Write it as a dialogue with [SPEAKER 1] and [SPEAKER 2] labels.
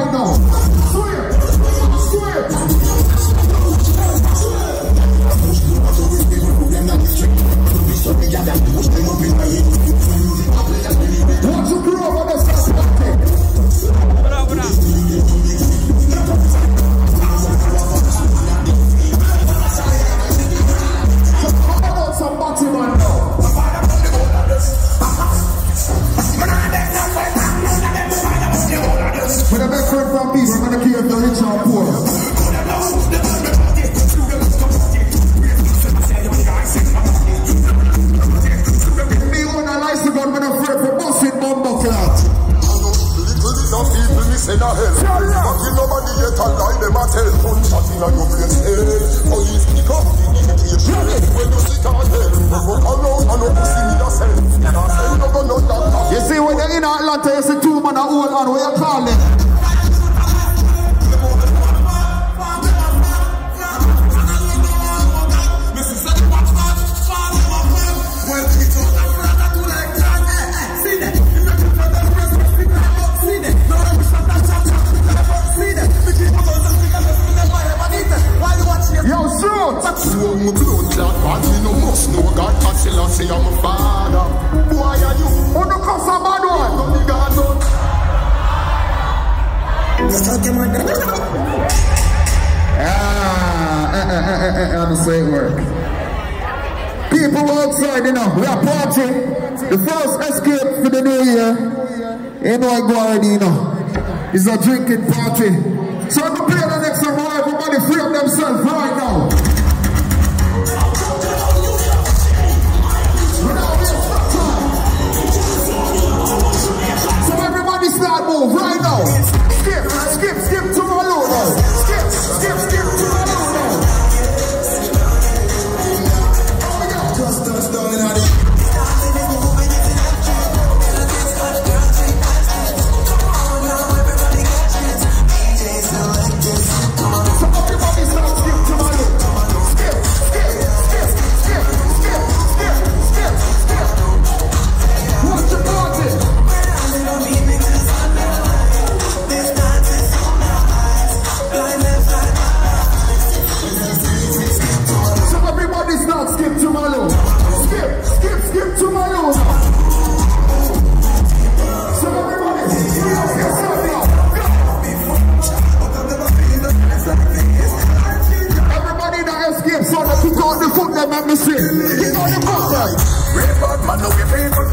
[SPEAKER 1] right now. Me
[SPEAKER 2] send a hell. But if nobody get a lie, them a tell. Gunshot in a your brain head Police pick up the indication When you sit on hell Run around and no pussy me yourself. Never say no go no doctor
[SPEAKER 1] You see, when you're in Atlanta, you see two men a hold on, what you call shoot!
[SPEAKER 2] So my blood clot bad Me no must know God Cause still I say I'm a father Who are you?
[SPEAKER 1] Who no cuss a bad one?
[SPEAKER 2] Don't the God know
[SPEAKER 1] Ah, eh, eh, eh, eh, eh, how to say it work. People outside, you know, we are partying. The first escape for the new year. You know I go already, you know. It's a drinking party. man, me say, you know you good right. Real bad man, no give people